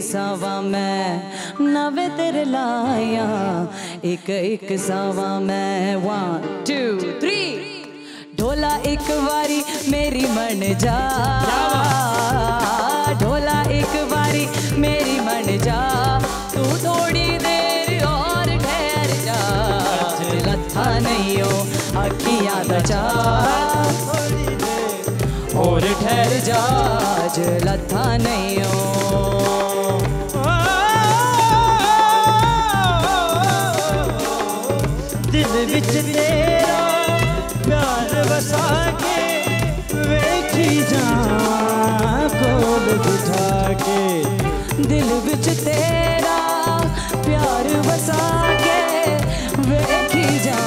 सावा मैं नवे तेरे लाया। एक एक सावा मैं। वन टू थ्री ढोला एक बारी मेरी मन जा। ढोला एक बारी मेरी मन जा। तू थोड़ी देर और ठहर जा। लथा नहीं हो, अखियाँ तो बचा और ठहर जा। लथा नहीं हो। तेरा प्यार बसा के वेखी जा कोल बिठा के दिल बिच तेरा प्यार बसा के वेखी जा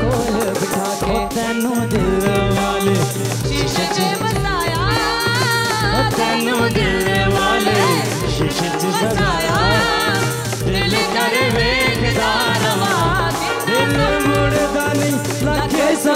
कोल बिठा के तेनू दिल वाले। शीशे च बसाया तेनू दिल वाले। शीशे च बसाया दिल कर वे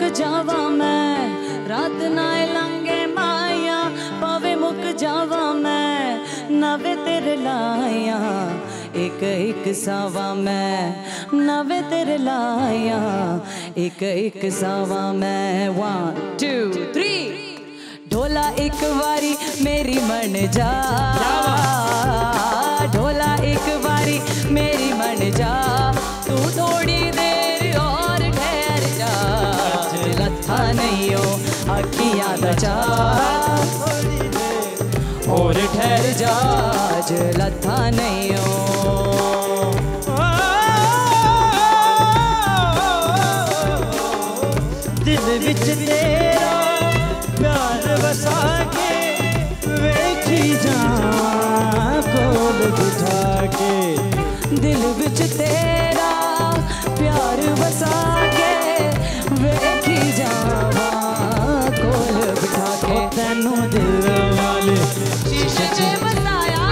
ਮੁੱਕ ਜਾਵਾ ਮੈਂ ਰਾਤ ਨਾ ਲੰਗੇ ਮਾਇਆ ਪਾਵੇ ਮੁੱਕ ਜਾਵਾ ਮੈਂ ਨਵੇਂ ਤੇਰੇ ਲਾਇਆ ਇੱਕ ਇੱਕ ਸਾਵਾ ਮੈਂ ਨਵੇਂ ਤੇਰੇ ਲਾਇਆ ਇੱਕ ਇੱਕ ਸਾਵਾ ਮੈਂ 1 2 3 ਢੋਲਾ ਇੱਕ ਵਾਰੀ ਮੇਰੀ ਮਨ ਜਾ ਢੋਲਾ ਇੱਕ ਵਾਰੀ ਮੇਰੀ ਮਨ ਜਾ जा और ठहर जाज आज लथा नहीं हो। दिल बिच तेरा प्यार बसा के वेखी जा, कोल बिठा के दिल बिच तेनु दिल वाले। शीशे बसाया।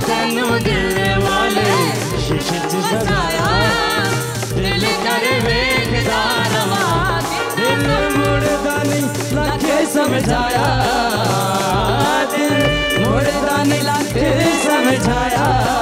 तेनु दिल वाले। शीशे बसाया। दिल करे वेख दारवा दिल मुड़दा नहीं लखे समझाया। दिल मुड़दा नहीं लखे समझाया।